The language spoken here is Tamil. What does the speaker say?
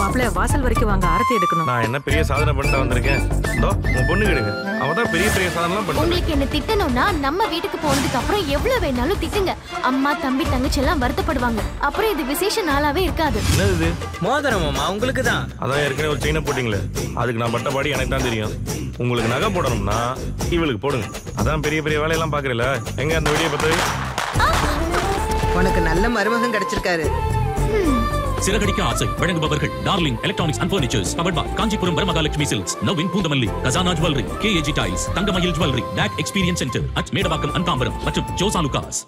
மாப்பிள்ள வாசல் வரைக்கும் வாங்க ஆரத்தி எடுக்கணும். நான் என்ன பெரிய சாதனை பண்ணிட்டு வந்திருக்கேன்? இதோ உங்க பொண்ணு கேடுங்க. அவ தான் பெரிய பெரிய பண்ணுறேன் உங்களுக்கு என்ன திட்டணும்னா நம்ம வீட்டுக்கு போனதுக்கு அப்புறம் எவ்வளவு வேணாலும் திட்டுங்க. அம்மா தம்பி தங்கச்சி எல்லாம் வருத்தப்படுவாங்க. அப்புறம் இது விசேஷ நாளாவே இருக்காது. என்னது இது? மோதிரம் மாமா உங்களுக்கு தான். அதான் ஏற்கனவே ஒரு செயினை போட்டிங்களே. அதுக்கு நான் பட்ட பாடி எனக்கு தான் தெரியும். உங்களுக்கு நகை போடணும்னா இவளுக்கு போடுங்க. அதான் பெரிய பெரிய வேலையெல்லாம் பாக்குறீல. எங்க அந்த வீடியோ பார்த்து? உனக்கு நல்ல மருமகன் கிடைச்சிருக்காரு. சிறகடிக்க ஆசை வழங்குபவர்கள் Darling electronics and furnitures powered by Kanchipuram Varamahalakshmi silks Naveen Poonamallee Khazana jewellery KAG tiles Thangamayil jewellery டாக் எக்ஸ்பீரியன்ஸ் சென்டர் அட் மேடவாக்கம் அன்காம்பரம் மற்றும் ஜோசாலுகாஸ்